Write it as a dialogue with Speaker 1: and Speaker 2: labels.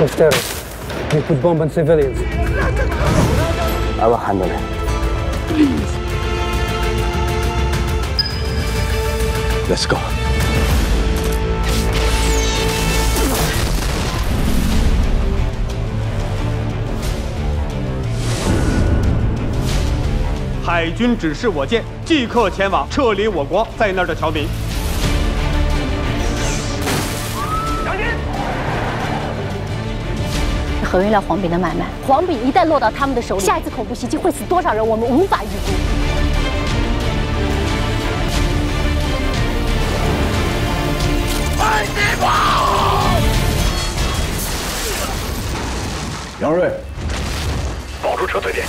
Speaker 1: of terrorists. They put bomb on civilians.
Speaker 2: I will handle it.
Speaker 3: Please.
Speaker 2: Let's go.
Speaker 4: 海军指示我舰即刻前往撤离我国在那儿的侨民。
Speaker 5: 核原料黄炳的买卖。黄炳一旦落到他们的手里下一次恐怖袭击会死多少人我们无法预估快点跑杨瑞保住撤退点